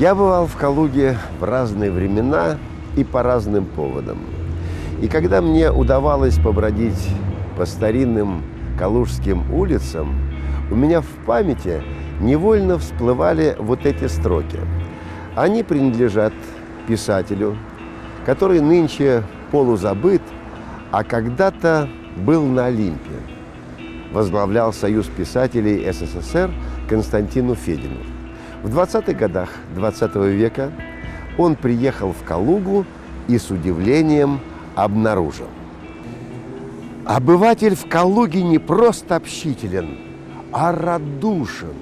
Я бывал в Калуге в разные времена и по разным поводам. И когда мне удавалось побродить по старинным калужским улицам, у меня в памяти невольно всплывали вот эти строки. Они принадлежат писателю, который нынче полузабыт, а когда-то был на Олимпе. Возглавлял Союз писателей СССР Константину Федину. В 20-х годах 20 -го века он приехал в Калугу и с удивлением обнаружил. Обыватель в Калуге не просто общителен, а радушен.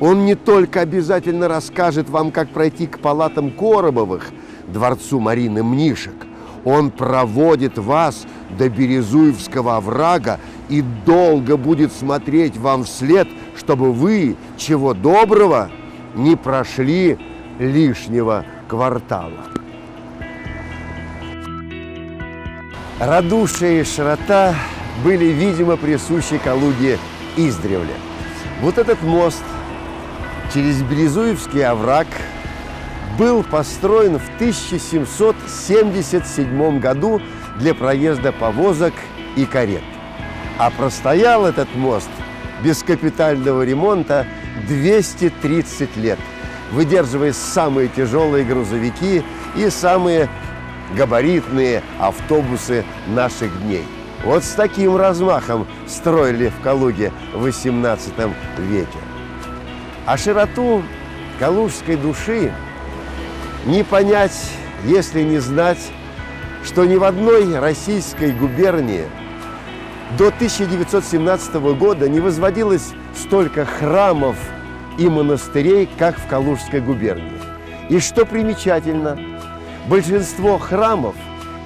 Он не только обязательно расскажет вам, как пройти к палатам Коробовых, дворцу Марины Мнишек, он проводит вас до Березуевского оврага и долго будет смотреть вам вслед, чтобы вы, чего доброго, не прошли лишнего квартала. Радушие и широта были, видимо, присущи Калуге издревле. Вот этот мост через Березуевский овраг был построен в 1777 году для проезда повозок и карет. А простоял этот мост без капитального ремонта 230 лет, выдерживая самые тяжелые грузовики и самые габаритные автобусы наших дней. Вот с таким размахом строили в Калуге в XVIII веке. А широту калужской души не понять, если не знать, что ни в одной российской губернии до 1917 года не возводилось столько храмов и монастырей, как в Калужской губернии. И что примечательно – Большинство храмов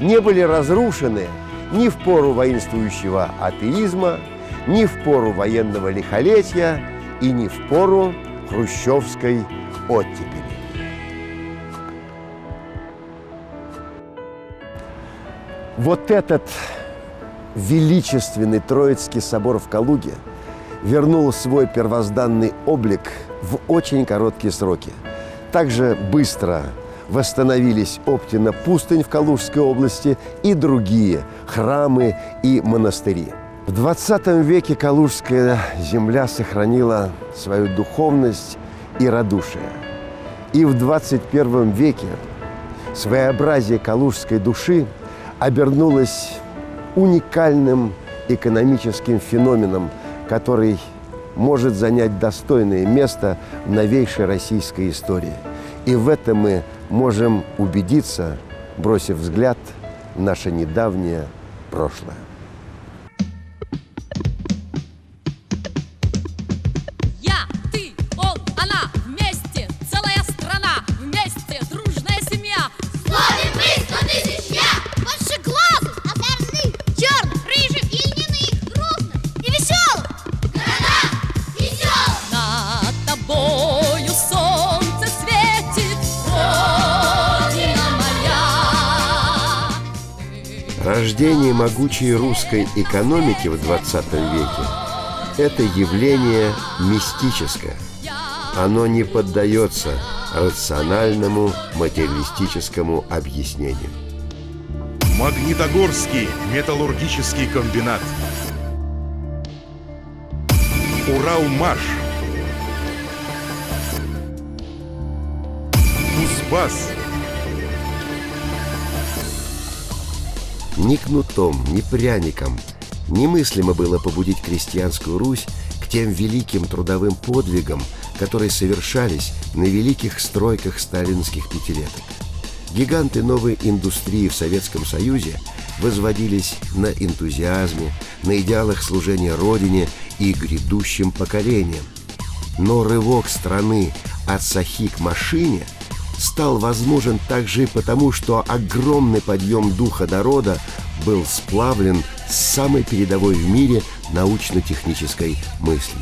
не были разрушены ни в пору воинствующего атеизма, ни в пору военного лихолетия и ни в пору хрущевской оттепели. Вот этот величественный Троицкий собор в Калуге вернул свой первозданный облик в очень короткие сроки. Также быстро восстановились Оптина пустынь в Калужской области и другие храмы и монастыри. В 20 веке Калужская земля сохранила свою духовность и радушие. И в 21 веке своеобразие калужской души обернулось уникальным экономическим феноменом, который может занять достойное место в новейшей российской истории. И в этом мы можем убедиться, бросив взгляд в наше недавнее прошлое. Рождение могучей русской экономики в 20 веке – это явление мистическое. Оно не поддается рациональному материалистическому объяснению. Магнитогорский металлургический комбинат. Уралмаш. Кузбасс. Ни кнутом, ни пряником немыслимо было побудить крестьянскую Русь к тем великим трудовым подвигам, которые совершались на великих стройках сталинских пятилеток. Гиганты новой индустрии в Советском Союзе возводились на энтузиазме, на идеалах служения Родине и грядущим поколениям. Но рывок страны от сахи к машине – стал возможен также и потому, что огромный подъем духа народа был сплавлен с самой передовой в мире научно-технической мысли.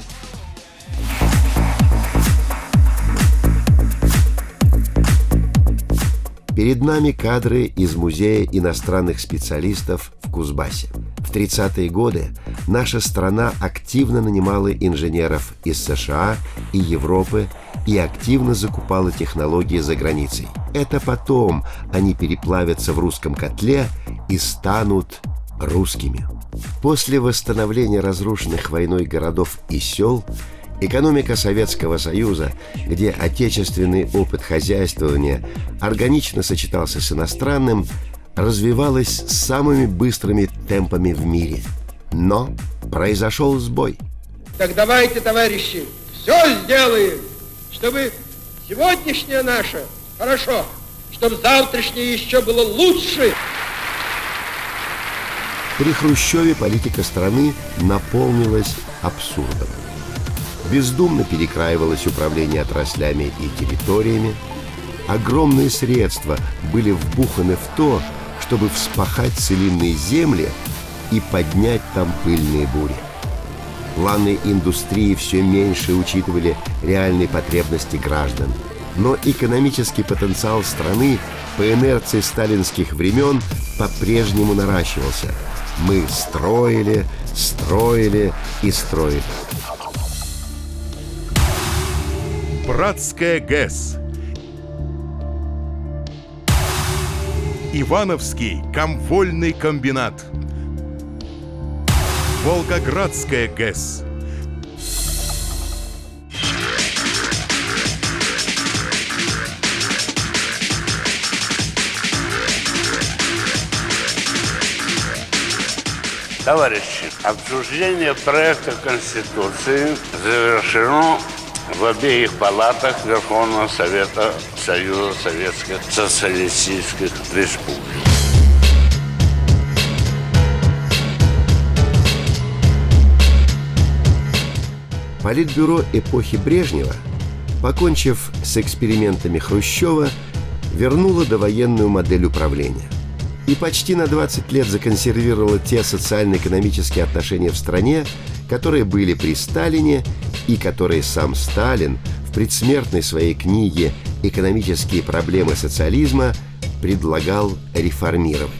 Перед нами кадры из Музея иностранных специалистов в Кузбассе. В 30-е годы наша страна активно нанимала инженеров из США и Европы и активно закупала технологии за границей. Это потом они переплавятся в русском котле и станут русскими. После восстановления разрушенных войной городов и сел Экономика Советского Союза, где отечественный опыт хозяйствования органично сочетался с иностранным, развивалась самыми быстрыми темпами в мире. Но произошел сбой. Так давайте, товарищи, все сделаем, чтобы сегодняшнее наше хорошо, чтобы завтрашнее еще было лучше. При Хрущеве политика страны наполнилась абсурдом. Бездумно перекраивалось управление отраслями и территориями. Огромные средства были вбуханы в то, чтобы вспахать целинные земли и поднять там пыльные бури. Планы индустрии все меньше учитывали реальные потребности граждан. Но экономический потенциал страны по инерции сталинских времен по-прежнему наращивался. Мы строили, строили и строили. Братская ГЭС. Ивановский комвольный комбинат. Волгоградская ГЭС. Товарищи, обсуждение проекта Конституции завершено в обеих палатах Верховного Совета Союза Советских Социалистических Республик. Политбюро эпохи Брежнева, покончив с экспериментами Хрущева, вернуло довоенную модель управления и почти на 20 лет законсервировало те социально-экономические отношения в стране, которые были при Сталине и которые сам Сталин в предсмертной своей книге «Экономические проблемы социализма» предлагал реформировать.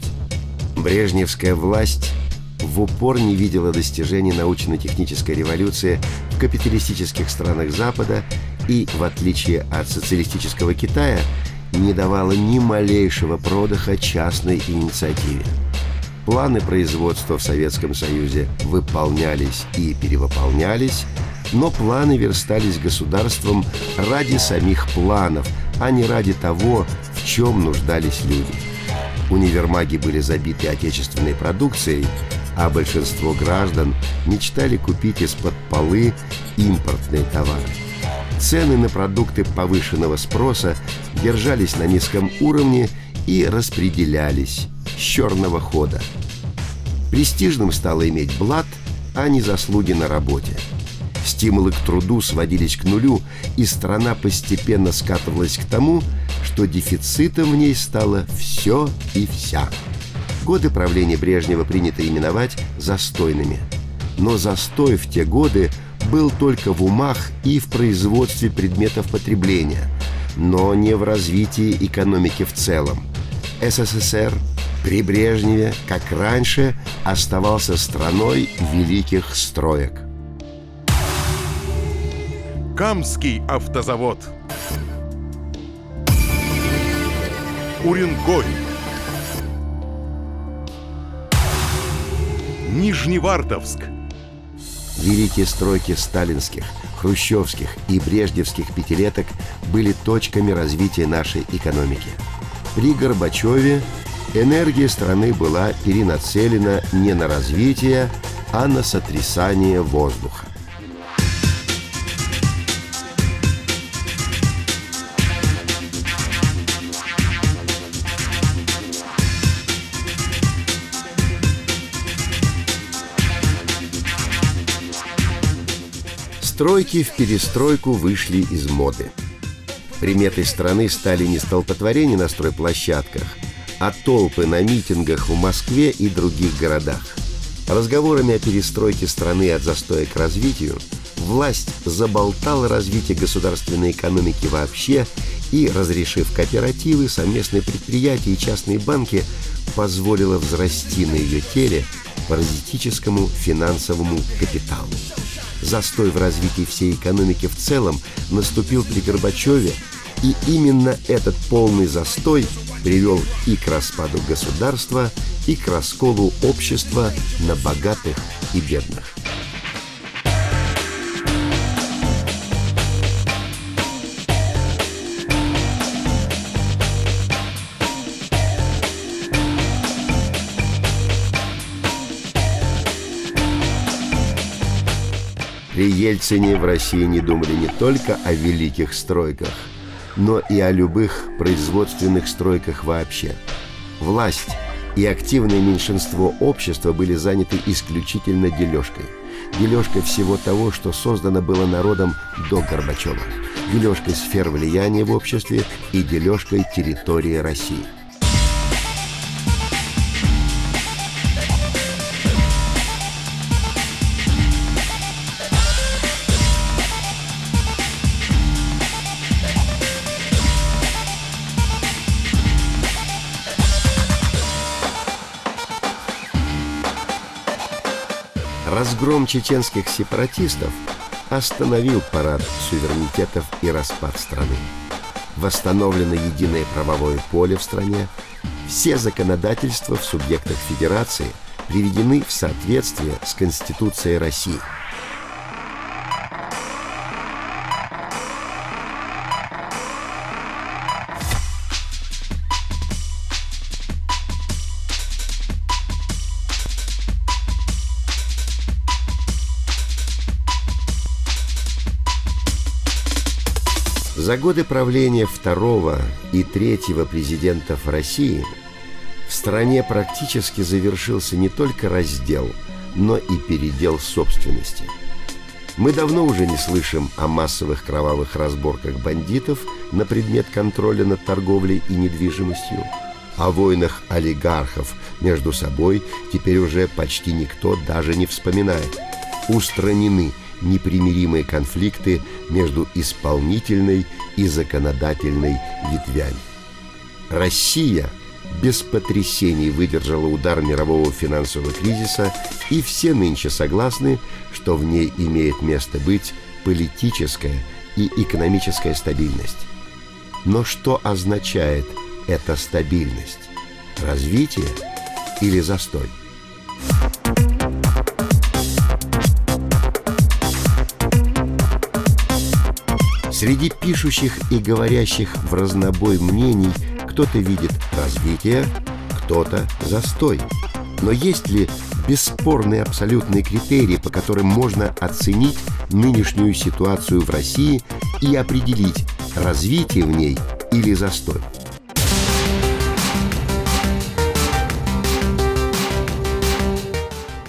Брежневская власть в упор не видела достижений научно-технической революции в капиталистических странах Запада и, в отличие от социалистического Китая, не давала ни малейшего продыха частной инициативе. Планы производства в Советском Союзе выполнялись и перевыполнялись, но планы верстались государством ради самих планов, а не ради того, в чем нуждались люди. Универмаги были забиты отечественной продукцией, а большинство граждан мечтали купить из-под полы импортные товары. Цены на продукты повышенного спроса держались на низком уровне и распределялись с черного хода. Престижным стало иметь блат, а не заслуги на работе. Стимулы к труду сводились к нулю, и страна постепенно скатывалась к тому, что дефицитом в ней стало все и вся. Годы правления Брежнева принято именовать застойными. Но застой в те годы был только в умах и в производстве предметов потребления, но не в развитии экономики в целом. СССР при Брежневе, как раньше, оставался страной великих строек. Камский автозавод. Уренгой. Нижневартовск. Великие стройки сталинских, хрущевских и брежневских пятилеток были точками развития нашей экономики. При Горбачеве энергия страны была перенацелена не на развитие, а на сотрясание воздуха. Стройки в перестройку вышли из моды. Приметой страны стали не столпотворения на стройплощадках, а толпы на митингах в Москве и других городах. Разговорами о перестройке страны от застоя к развитию власть заболтала развитие государственной экономики вообще и, разрешив кооперативы, совместные предприятия и частные банки, позволила взрасти на ее теле паразитическому финансовому капиталу. Застой в развитии всей экономики в целом наступил при Горбачеве, и именно этот полный застой привел и к распаду государства, и к расколу общества на богатых и бедных. При Ельцине в России не думали не только о великих стройках, но и о любых производственных стройках вообще. Власть и активное меньшинство общества были заняты исключительно дележкой. Дележкой всего того, что создано было народом до Горбачева. Дележкой сфер влияния в обществе и дележкой территории России. Разгром чеченских сепаратистов остановил парад суверенитетов и распад страны. Восстановлено единое правовое поле в стране, все законодательства в субъектах федерации приведены в соответствие с Конституцией России – За годы правления второго и третьего президентов России в стране практически завершился не только раздел, но и передел собственности. Мы давно уже не слышим о массовых кровавых разборках бандитов на предмет контроля над торговлей и недвижимостью. О войнах олигархов между собой теперь уже почти никто даже не вспоминает. Устранены – непримиримые конфликты между исполнительной и законодательной ветвями. Россия без потрясений выдержала удар мирового финансового кризиса, и все нынче согласны, что в ней имеет место быть политическая и экономическая стабильность. Но что означает эта стабильность? Развитие или застой? Среди пишущих и говорящих в разнобой мнений кто-то видит развитие, кто-то застой. Но есть ли бесспорные абсолютные критерии, по которым можно оценить нынешнюю ситуацию в России и определить развитие в ней или застой?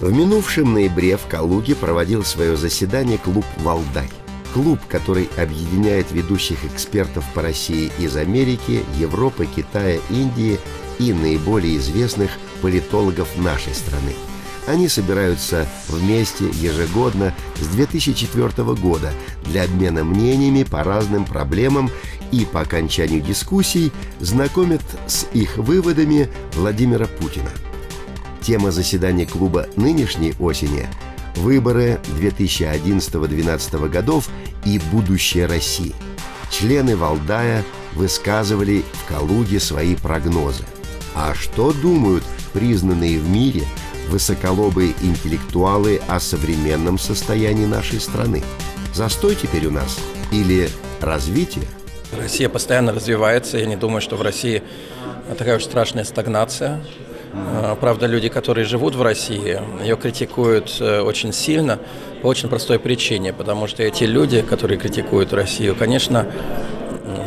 В минувшем ноябре в Калуге проводил свое заседание клуб «Валдай» клуб, который объединяет ведущих экспертов по России из Америки, Европы, Китая, Индии и наиболее известных политологов нашей страны. Они собираются вместе ежегодно с 2004 года для обмена мнениями по разным проблемам и по окончанию дискуссий знакомят с их выводами Владимира Путина. Тема заседания клуба нынешней осени – выборы 2011-2012 годов и будущее России. Члены Валдая высказывали в Калуге свои прогнозы. А что думают признанные в мире высоколобые интеллектуалы о современном состоянии нашей страны? Застой теперь у нас или развитие? Россия постоянно развивается. Я не думаю, что в России такая уж страшная стагнация. А, правда, люди, которые живут в России, ее критикуют э, очень сильно по очень простой причине, потому что эти люди, которые критикуют Россию, конечно,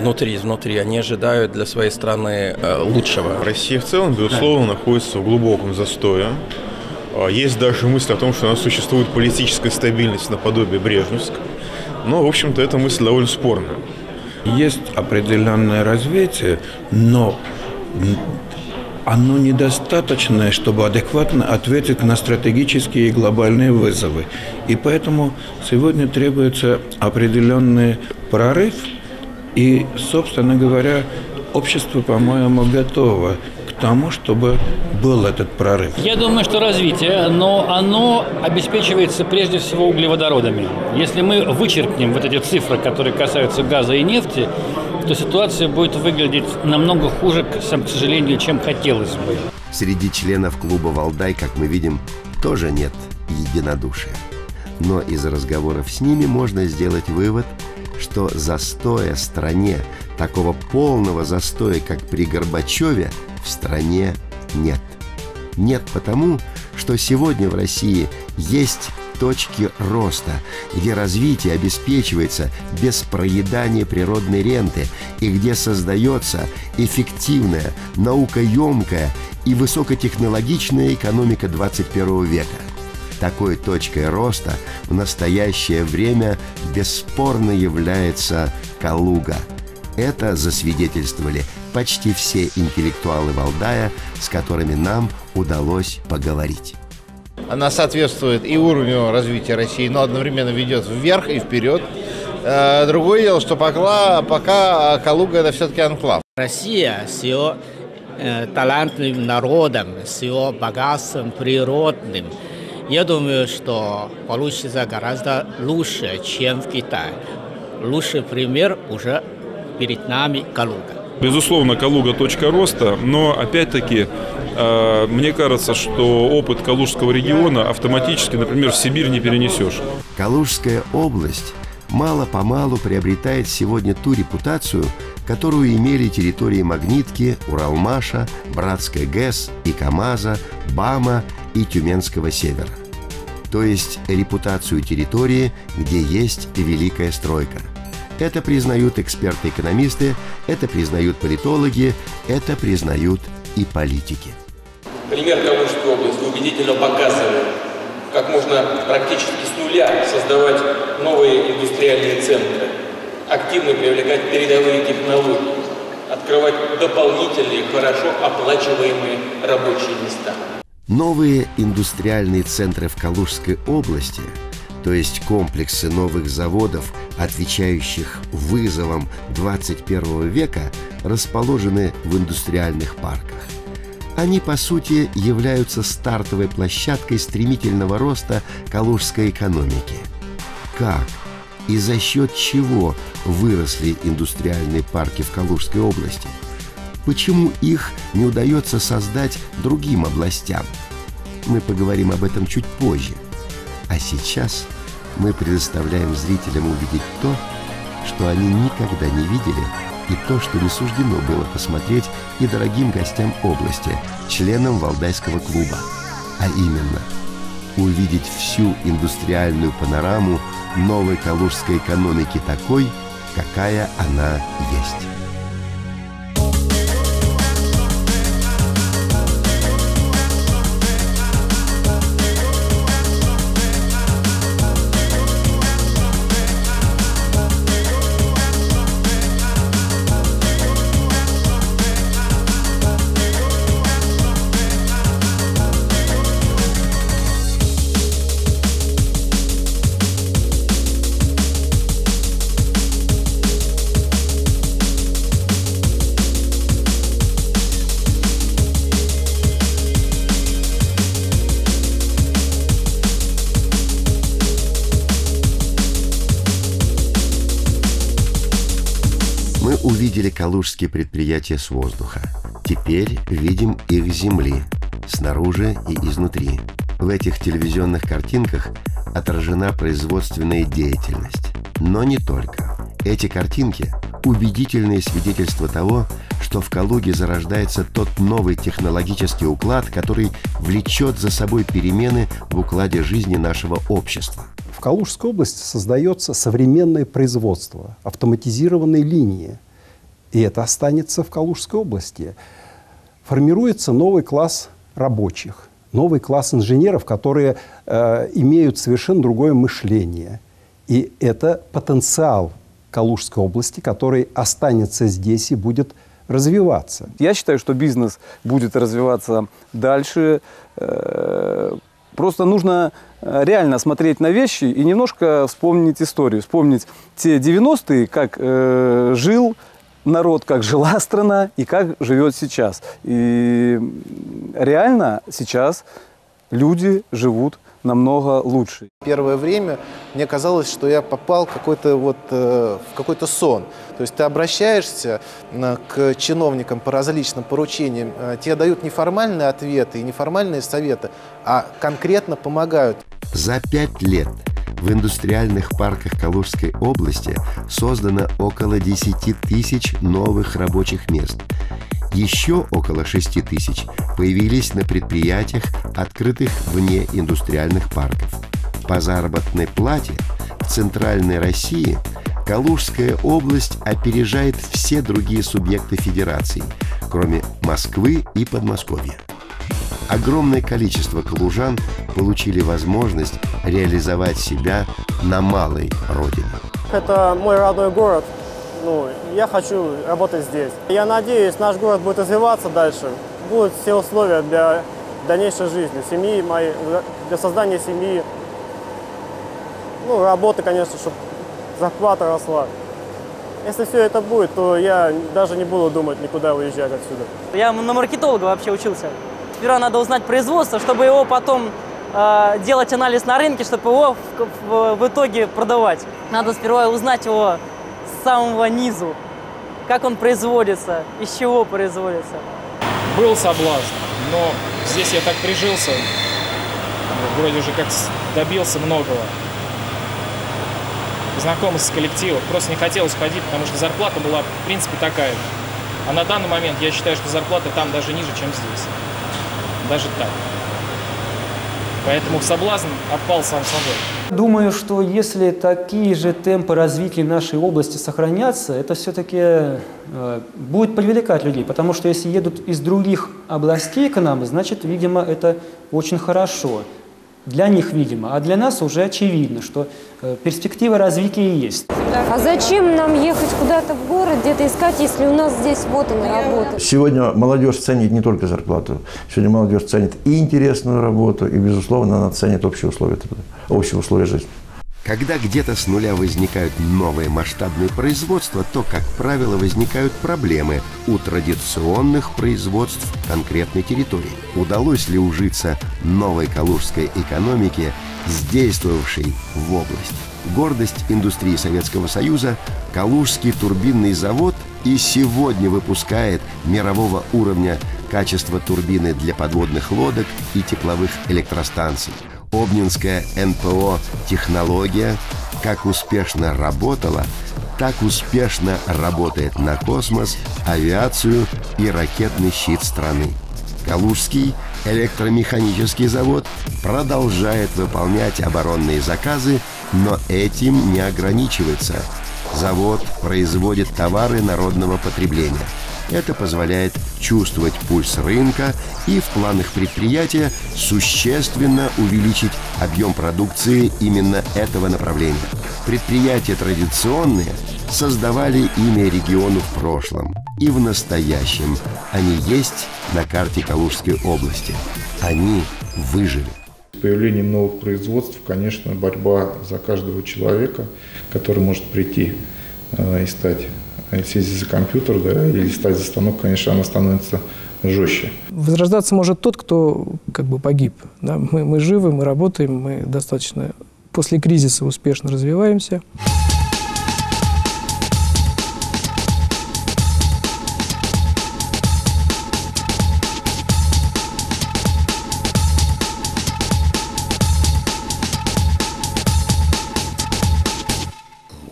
внутри, изнутри, они ожидают для своей страны э, лучшего. Россия в целом, безусловно, находится в глубоком застое. А, есть даже мысль о том, что у нас существует политическая стабильность наподобие Брежневской. Но, в общем-то, эта мысль довольно спорная. Есть определенное развитие, но оно недостаточное, чтобы адекватно ответить на стратегические и глобальные вызовы. И поэтому сегодня требуется определенный прорыв. И, собственно говоря, общество, по-моему, готово к тому, чтобы был этот прорыв? Я думаю, что развитие, но оно обеспечивается прежде всего углеводородами. Если мы вычеркнем вот эти цифры, которые касаются газа и нефти, то ситуация будет выглядеть намного хуже, к сожалению, чем хотелось бы. Среди членов клуба «Валдай», как мы видим, тоже нет единодушия. Но из разговоров с ними можно сделать вывод, что застоя стране, такого полного застоя, как при Горбачеве, в стране нет. Нет потому, что сегодня в России есть точки роста, где развитие обеспечивается без проедания природной ренты и где создается эффективная, наукоемкая и высокотехнологичная экономика 21 века. Такой точкой роста в настоящее время бесспорно является Калуга. Это засвидетельствовали почти все интеллектуалы Валдая, с которыми нам удалось поговорить. Она соответствует и уровню развития России, но одновременно ведет вверх и вперед. Э, другое дело, что пока, пока Калуга это все-таки анклав. Россия с ее э, талантливым народом, с ее богатством природным, я думаю, что получится гораздо лучше, чем в Китае. Лучший пример уже перед нами Калуга. Безусловно, Калуга – точка роста, но опять-таки э, мне кажется, что опыт Калужского региона автоматически, например, в Сибирь не перенесешь. Калужская область мало-помалу приобретает сегодня ту репутацию, которую имели территории Магнитки, Уралмаша, Братская ГЭС и КАМАЗа, БАМа и Тюменского Севера. То есть репутацию территории, где есть великая стройка – это признают эксперты-экономисты, это признают политологи, это признают и политики. Пример Калужской области убедительно показывает, как можно практически с нуля создавать новые индустриальные центры, активно привлекать передовые технологии, открывать дополнительные, хорошо оплачиваемые рабочие места. Новые индустриальные центры в Калужской области – то есть комплексы новых заводов, отвечающих вызовам 21 века, расположены в индустриальных парках. Они, по сути, являются стартовой площадкой стремительного роста калужской экономики. Как и за счет чего выросли индустриальные парки в Калужской области? Почему их не удается создать другим областям? Мы поговорим об этом чуть позже – а сейчас мы предоставляем зрителям увидеть то, что они никогда не видели, и то, что не суждено было посмотреть и дорогим гостям области, членам Валдайского клуба. А именно, увидеть всю индустриальную панораму новой калужской экономики такой, какая она есть. Калужские предприятия с воздуха. Теперь видим их с земли, снаружи и изнутри. В этих телевизионных картинках отражена производственная деятельность. Но не только. Эти картинки – убедительные свидетельства того, что в Калуге зарождается тот новый технологический уклад, который влечет за собой перемены в укладе жизни нашего общества. В Калужской области создается современное производство, автоматизированные линии – и это останется в Калужской области. Формируется новый класс рабочих, новый класс инженеров, которые э, имеют совершенно другое мышление. И это потенциал Калужской области, который останется здесь и будет развиваться. Я считаю, что бизнес будет развиваться дальше. Э, просто нужно э, реально смотреть на вещи и немножко вспомнить историю, вспомнить те 90-е, как э, жил народ, как жила страна и как живет сейчас. И реально сейчас люди живут намного лучше. Первое время мне казалось, что я попал какой-то вот, э, в какой-то сон. То есть ты обращаешься э, к чиновникам по различным поручениям, э, тебе дают неформальные ответы и неформальные советы, а конкретно помогают. За пять лет в индустриальных парках Калужской области создано около 10 тысяч новых рабочих мест. Еще около 6 тысяч появились на предприятиях, открытых вне индустриальных парков. По заработной плате в Центральной России Калужская область опережает все другие субъекты федерации, кроме Москвы и Подмосковья. Огромное количество калужан получили возможность реализовать себя на малой родине. Это мой родной город. Ну, я хочу работать здесь. Я надеюсь, наш город будет развиваться дальше. Будут все условия для дальнейшей жизни, семьи моей, для создания семьи. Ну, работы, конечно, чтобы зарплата росла. Если все это будет, то я даже не буду думать никуда уезжать отсюда. Я на маркетолога вообще учился. Сперва надо узнать производство, чтобы его потом э, делать анализ на рынке, чтобы его в, в, в итоге продавать. Надо сперва узнать его с самого низу, как он производится, из чего производится. Был соблазн, но здесь я так прижился, вроде уже как добился многого. Знакомый с коллективом, просто не хотелось ходить, потому что зарплата была, в принципе, такая. А на данный момент я считаю, что зарплата там даже ниже, чем здесь. Даже так. Поэтому соблазн отпал сам собой. Думаю, что если такие же темпы развития нашей области сохранятся, это все-таки э, будет привлекать людей. Потому что если едут из других областей к нам, значит, видимо, это очень хорошо. Для них, видимо. А для нас уже очевидно, что э, перспектива развития есть. А зачем нам ехать куда-то в город, где-то искать, если у нас здесь вот она работа? Сегодня молодежь ценит не только зарплату, сегодня молодежь ценит и интересную работу, и, безусловно, она ценит общие условия, общие условия жизни. Когда где-то с нуля возникают новые масштабные производства, то, как правило, возникают проблемы у традиционных производств конкретной территории. Удалось ли ужиться новой калужской экономике, сдействовавшей в области? Гордость индустрии Советского Союза – Калужский турбинный завод и сегодня выпускает мирового уровня качества турбины для подводных лодок и тепловых электростанций – Обнинская НПО «Технология» как успешно работала, так успешно работает на космос, авиацию и ракетный щит страны. Калужский электромеханический завод продолжает выполнять оборонные заказы, но этим не ограничивается. Завод производит товары народного потребления – это позволяет чувствовать пульс рынка и в планах предприятия существенно увеличить объем продукции именно этого направления. Предприятия традиционные создавали имя региону в прошлом и в настоящем. Они есть на карте Калужской области. Они выжили. С появлением новых производств, конечно, борьба за каждого человека, который может прийти э, и стать сесть за компьютер да, или стать за станок, конечно, она становится жестче. Возрождаться может тот, кто как бы погиб. Да? Мы, мы живы, мы работаем, мы достаточно после кризиса успешно развиваемся.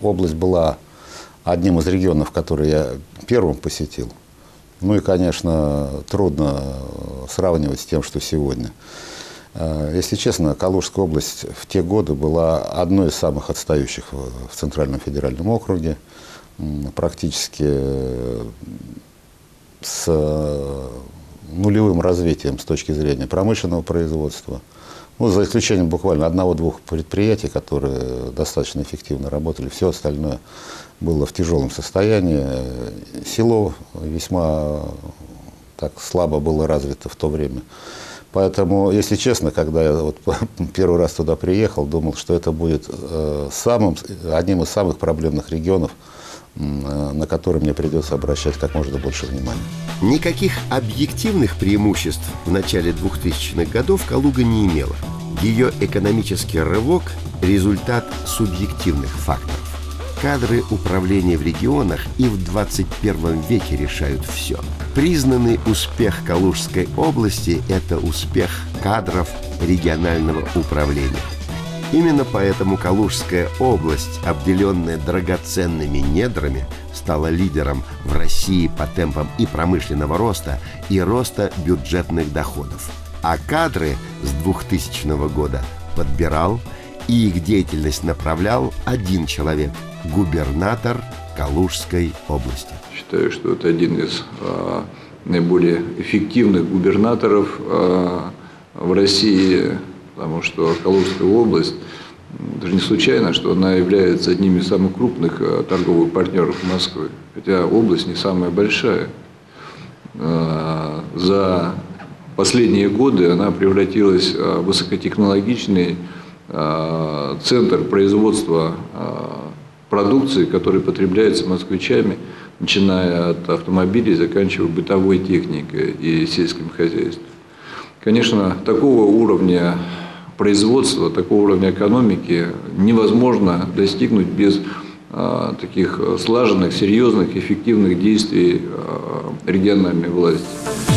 Область была одним из регионов, который я первым посетил. Ну и, конечно, трудно сравнивать с тем, что сегодня. Э, если честно, Калужская область в те годы была одной из самых отстающих в Центральном федеральном округе. Практически э, с нулевым развитием с точки зрения промышленного производства. Ну, за исключением буквально одного-двух предприятий, которые достаточно эффективно работали. Все остальное было в тяжелом состоянии. Село весьма так слабо было развито в то время. Поэтому, если честно, когда я вот первый раз туда приехал, думал, что это будет э, самым, одним из самых проблемных регионов на который мне придется обращать как можно больше внимания. Никаких объективных преимуществ в начале 2000-х годов Калуга не имела. Ее экономический рывок – результат субъективных факторов. Кадры управления в регионах и в 21 веке решают все. Признанный успех Калужской области – это успех кадров регионального управления. Именно поэтому Калужская область, обделенная драгоценными недрами, стала лидером в России по темпам и промышленного роста, и роста бюджетных доходов. А кадры с 2000 года подбирал и их деятельность направлял один человек – губернатор Калужской области. Считаю, что это один из а, наиболее эффективных губернаторов а, в России, потому что Калужская область, даже не случайно, что она является одним из самых крупных а, торговых партнеров Москвы, хотя область не самая большая. А, за последние годы она превратилась в высокотехнологичный центр производства продукции, которая потребляется москвичами, начиная от автомобилей, заканчивая бытовой техникой и сельским хозяйством. Конечно, такого уровня производства, такого уровня экономики невозможно достигнуть без а, таких слаженных, серьезных, эффективных действий а, региональной власти.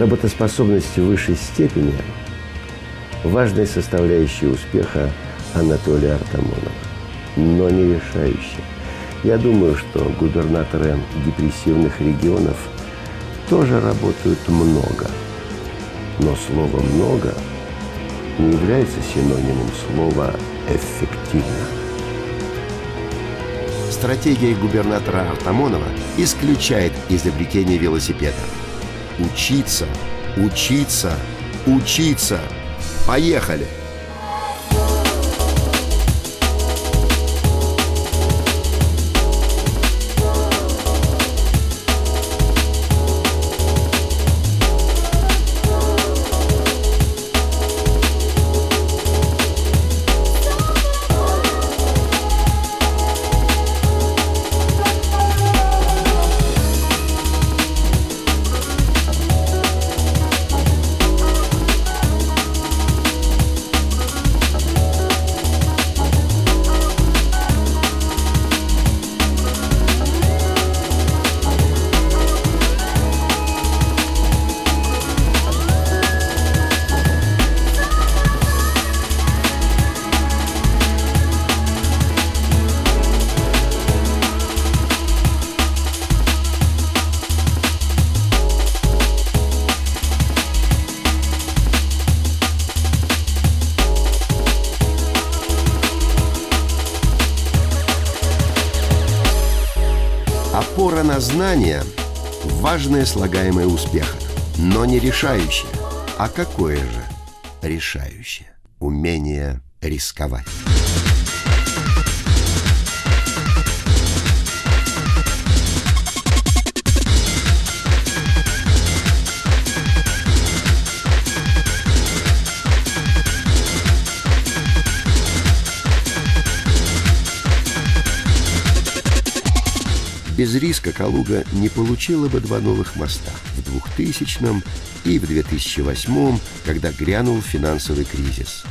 Работоспособность в высшей степени – важная составляющая успеха Анатолия Артамонова, но не решающая. Я думаю, что губернаторы депрессивных регионов тоже работают много. Но слово «много» не является синонимом слова «эффективно». Стратегия губернатора Артамонова исключает изобретение велосипеда – Учиться, учиться, учиться. Поехали! Знание – важное слагаемое успеха, но не решающее. А какое же решающее? Умение рисковать. Без риска Калуга не получила бы два новых моста в 2000 и в 2008, когда грянул финансовый кризис.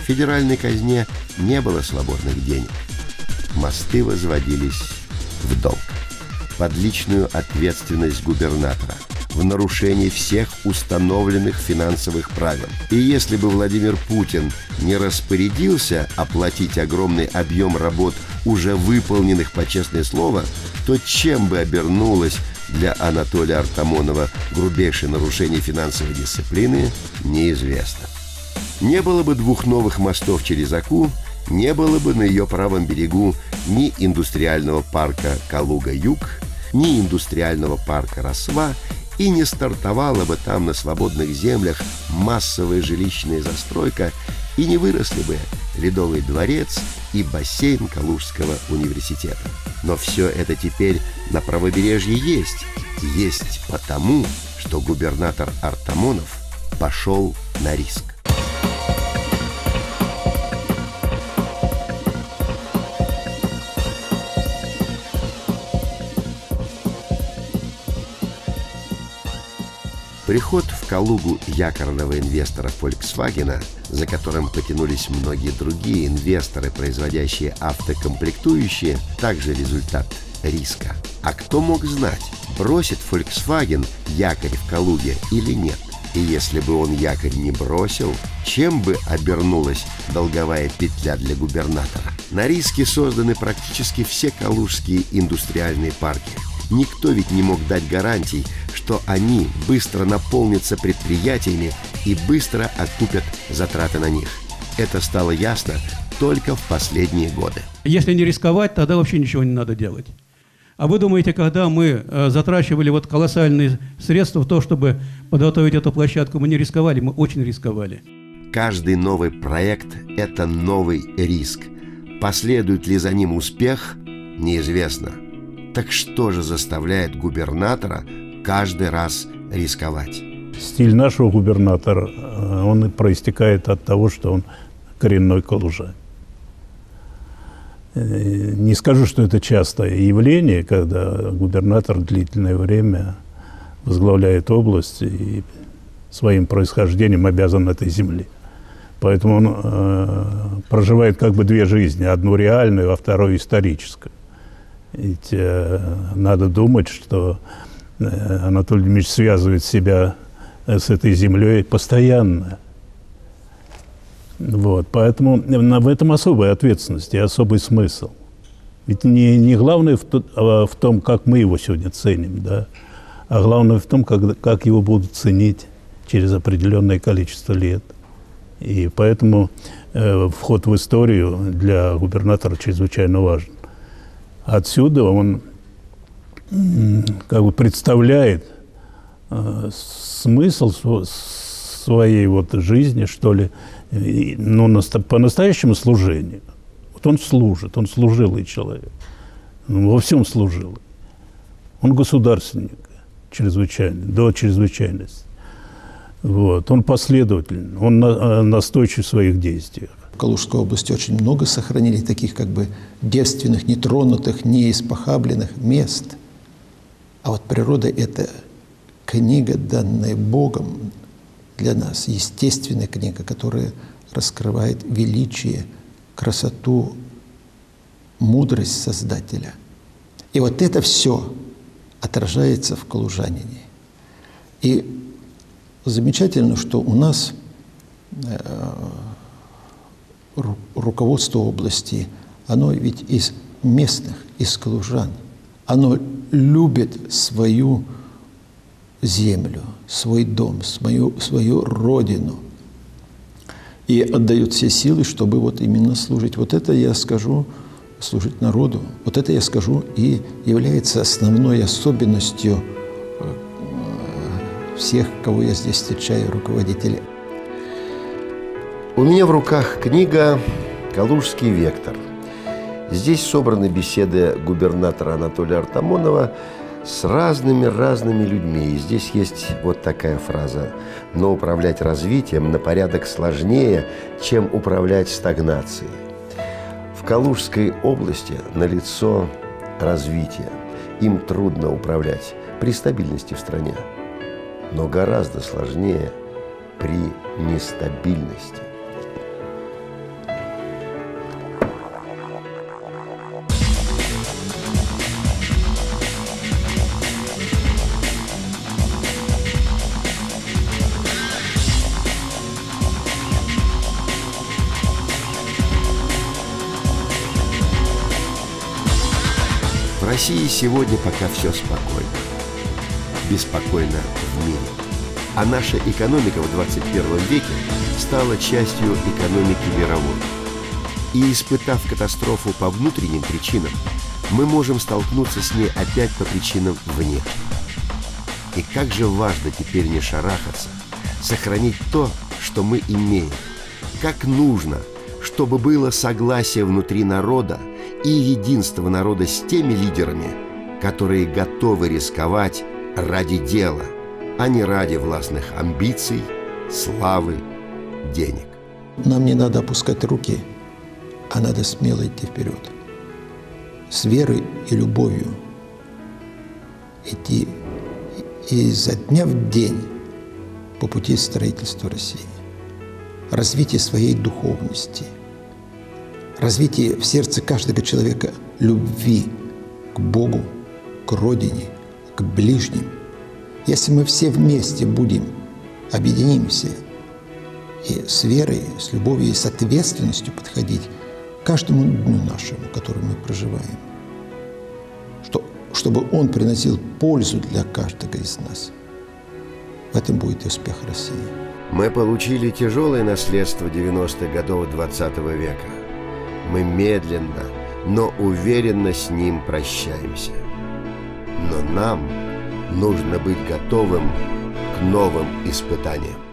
В федеральной казне не было свободных денег. Мосты возводились в долг. Под личную ответственность губернатора – в нарушении всех установленных финансовых правил. И если бы Владимир Путин не распорядился оплатить огромный объем работ, уже выполненных по честное слово, то чем бы обернулось для Анатолия Артамонова грубейшее нарушение финансовой дисциплины, неизвестно. Не было бы двух новых мостов через Аку, не было бы на ее правом берегу ни индустриального парка Калуга-Юг, ни индустриального парка Росва и не стартовала бы там на свободных землях массовая жилищная застройка, и не выросли бы Ледовый дворец и бассейн Калужского университета. Но все это теперь на правобережье есть. Есть потому, что губернатор Артамонов пошел на риск. Приход в Калугу якорного инвестора Volkswagen, за которым потянулись многие другие инвесторы, производящие автокомплектующие, также результат риска. А кто мог знать, бросит Volkswagen якорь в Калуге или нет? И если бы он якорь не бросил, чем бы обернулась долговая петля для губернатора? На риске созданы практически все калужские индустриальные парки. Никто ведь не мог дать гарантий, что они быстро наполнятся предприятиями и быстро окупят затраты на них. Это стало ясно только в последние годы. Если не рисковать, тогда вообще ничего не надо делать. А вы думаете, когда мы э, затрачивали вот колоссальные средства в то, чтобы подготовить эту площадку, мы не рисковали, мы очень рисковали. Каждый новый проект – это новый риск. Последует ли за ним успех – неизвестно. Так что же заставляет губернатора каждый раз рисковать. Стиль нашего губернатора, э, он проистекает от того, что он коренной калужан. Э, не скажу, что это частое явление, когда губернатор длительное время возглавляет область и своим происхождением обязан этой земле. Поэтому он э, проживает как бы две жизни, одну реальную, а вторую историческую. Ведь э, надо думать, что Э, Анатолий Дмитриевич связывает себя э, с этой землей постоянно. Вот, поэтому в этом особая ответственность и особый смысл. Ведь не, не главное в, то, а в том, как мы его сегодня ценим, да, а главное в том, как, как его будут ценить через определенное количество лет. И поэтому э, вход в историю для губернатора чрезвычайно важен. Отсюда он как бы представляет э, смысл своей вот жизни, что ли, ну, по-настоящему служению. Вот он служит, он служилый человек. Он во всем служил. Он государственник чрезвычайный, до чрезвычайности. Вот. Он последовательный, он э, настойчив в своих действиях. В Калужской области очень много сохранили таких как бы девственных, нетронутых, неиспохабленных мест – а вот природа – это книга, данная Богом для нас, естественная книга, которая раскрывает величие, красоту, мудрость Создателя. И вот это все отражается в Калужанине. И замечательно, что у нас э, руководство области, оно ведь из местных, из калужан – оно любит свою землю, свой дом, свою, свою родину и отдает все силы, чтобы вот именно служить. Вот это я скажу, служить народу. Вот это я скажу и является основной особенностью э, всех, кого я здесь встречаю, руководителей. У меня в руках книга «Калужский вектор». Здесь собраны беседы губернатора Анатолия Артамонова с разными-разными людьми. И здесь есть вот такая фраза. Но управлять развитием на порядок сложнее, чем управлять стагнацией. В Калужской области налицо развития. Им трудно управлять при стабильности в стране, но гораздо сложнее при нестабильности. России сегодня пока все спокойно. Беспокойно в мире. А наша экономика в 21 веке стала частью экономики мировой. И испытав катастрофу по внутренним причинам, мы можем столкнуться с ней опять по причинам внешним. И как же важно теперь не шарахаться, сохранить то, что мы имеем. Как нужно, чтобы было согласие внутри народа и единство народа с теми лидерами, которые готовы рисковать ради дела, а не ради властных амбиций, славы, денег. Нам не надо опускать руки, а надо смело идти вперед. С верой и любовью идти изо дня в день по пути строительства России. Развитие своей духовности, развитие в сердце каждого человека любви к Богу, к Родине, к ближним. Если мы все вместе будем, объединимся и с верой, с любовью и с ответственностью подходить к каждому дню нашему, который мы проживаем, что, чтобы он приносил пользу для каждого из нас. В этом будет успех России. Мы получили тяжелое наследство 90-х годов 20 века. Мы медленно, но уверенно с ним прощаемся. Но нам нужно быть готовым к новым испытаниям.